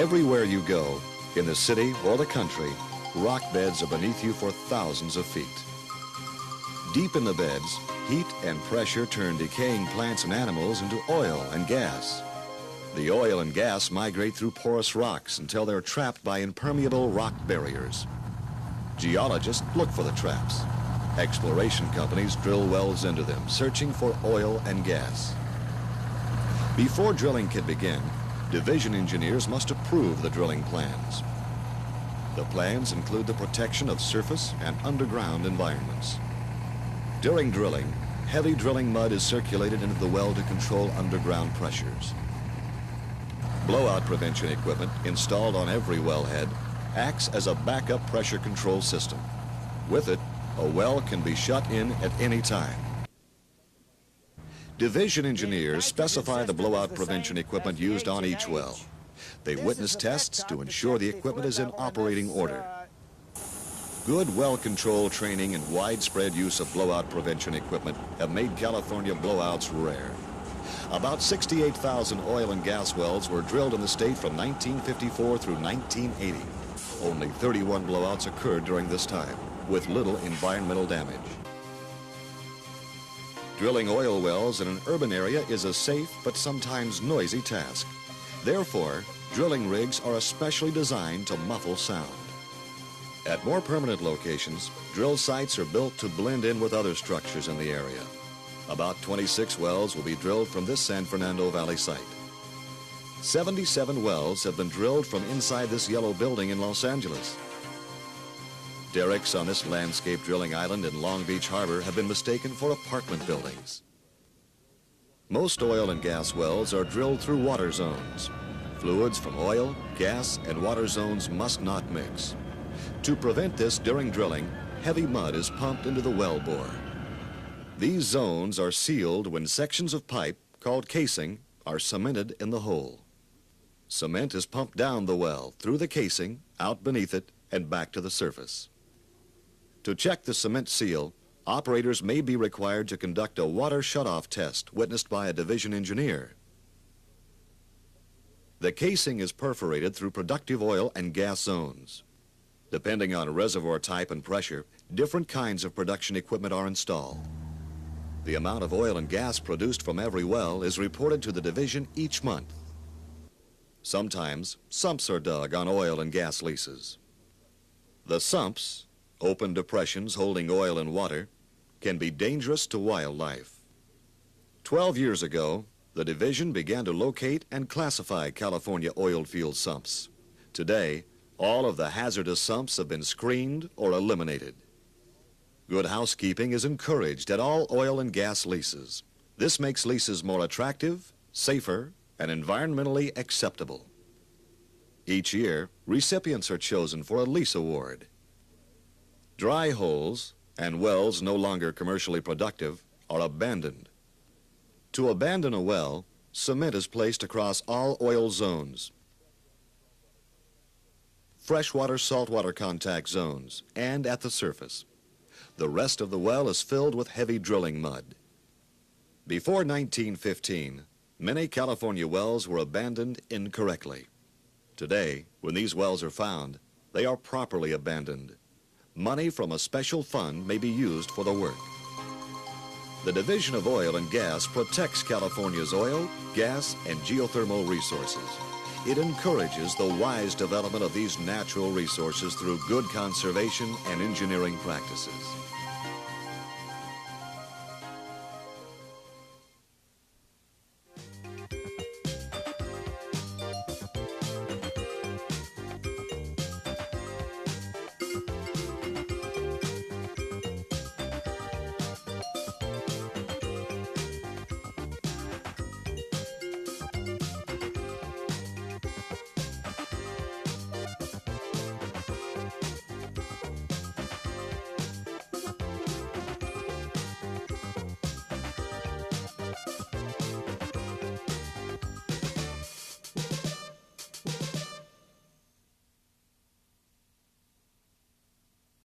Everywhere you go, in the city or the country, rock beds are beneath you for thousands of feet. Deep in the beds, heat and pressure turn decaying plants and animals into oil and gas. The oil and gas migrate through porous rocks until they're trapped by impermeable rock barriers. Geologists look for the traps. Exploration companies drill wells into them, searching for oil and gas. Before drilling can begin, division engineers must approve the drilling plans. The plans include the protection of surface and underground environments. During drilling, heavy drilling mud is circulated into the well to control underground pressures. Blowout prevention equipment installed on every wellhead acts as a backup pressure control system. With it, a well can be shut in at any time. Division engineers specify the blowout prevention equipment used on each well. They witness tests to ensure the equipment is in operating order. Good well control training and widespread use of blowout prevention equipment have made California blowouts rare. About 68,000 oil and gas wells were drilled in the state from 1954 through 1980. Only 31 blowouts occurred during this time, with little environmental damage. Drilling oil wells in an urban area is a safe but sometimes noisy task. Therefore, drilling rigs are especially designed to muffle sound. At more permanent locations, drill sites are built to blend in with other structures in the area. About 26 wells will be drilled from this San Fernando Valley site. 77 wells have been drilled from inside this yellow building in Los Angeles. Derricks on this landscape drilling island in Long Beach Harbor have been mistaken for apartment buildings. Most oil and gas wells are drilled through water zones. Fluids from oil, gas, and water zones must not mix. To prevent this during drilling, heavy mud is pumped into the well bore. These zones are sealed when sections of pipe, called casing, are cemented in the hole. Cement is pumped down the well, through the casing, out beneath it, and back to the surface. To check the cement seal, operators may be required to conduct a water shutoff test witnessed by a division engineer. The casing is perforated through productive oil and gas zones. Depending on reservoir type and pressure, different kinds of production equipment are installed. The amount of oil and gas produced from every well is reported to the division each month. Sometimes sumps are dug on oil and gas leases. The sumps open depressions holding oil and water, can be dangerous to wildlife. Twelve years ago, the division began to locate and classify California oil field sumps. Today, all of the hazardous sumps have been screened or eliminated. Good housekeeping is encouraged at all oil and gas leases. This makes leases more attractive, safer, and environmentally acceptable. Each year, recipients are chosen for a lease award. Dry holes and wells no longer commercially productive are abandoned. To abandon a well, cement is placed across all oil zones, freshwater saltwater contact zones, and at the surface. The rest of the well is filled with heavy drilling mud. Before 1915, many California wells were abandoned incorrectly. Today, when these wells are found, they are properly abandoned money from a special fund may be used for the work. The Division of Oil and Gas protects California's oil, gas, and geothermal resources. It encourages the wise development of these natural resources through good conservation and engineering practices.